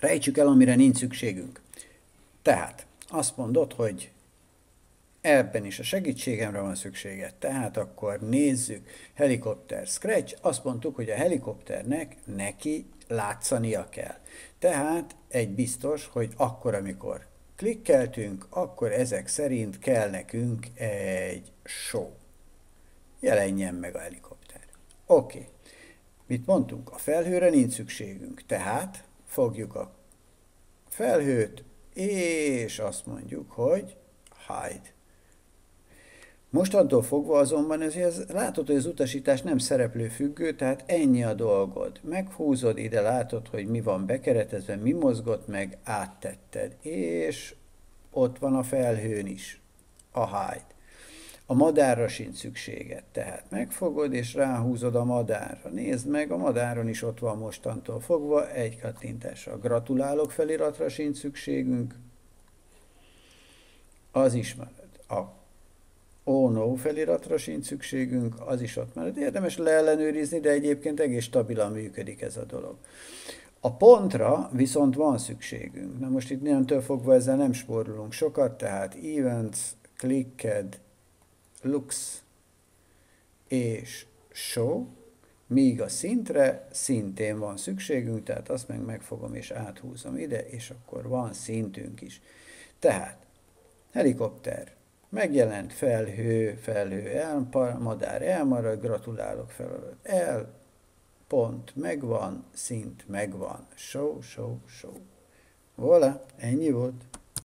Rejtsük el, amire nincs szükségünk. Tehát azt mondod, hogy ebben is a segítségemre van szükséged. Tehát akkor nézzük, helikopter scratch, azt mondtuk, hogy a helikopternek neki látszania kell. Tehát egy biztos, hogy akkor, amikor klikkeltünk, akkor ezek szerint kell nekünk egy show. Jelenjen meg a helikopter. Oké. Okay. Mit mondtunk? A felhőre nincs szükségünk. Tehát fogjuk a felhőt, és azt mondjuk, hogy hide. Mostantól fogva azonban ez, ez látod, hogy az utasítás nem szereplő függő, tehát ennyi a dolgod. Meghúzod ide, látod, hogy mi van bekeretezve, mi mozgott meg, áttetted. És ott van a felhőn is, a hide. A madárra sincs szükséged, tehát megfogod és ráhúzod a madárra. Nézd meg, a madáron is ott van mostantól fogva, egy kattintásra. Gratulálok feliratra sincs szükségünk, az is marad. A oh no feliratra sincs szükségünk, az is ott marad. Érdemes leellenőrizni, de egyébként egész stabilan működik ez a dolog. A pontra viszont van szükségünk. Na most itt nemtől fogva ezzel nem spórolunk sokat, tehát events, clicked, lux és show, míg a szintre szintén van szükségünk, tehát azt meg megfogom és áthúzom ide, és akkor van szintünk is. Tehát helikopter, megjelent felhő, felhő el, madár elmarad, gratulálok feladat el, pont megvan, szint megvan, show, show, show. Voilà, ennyi volt.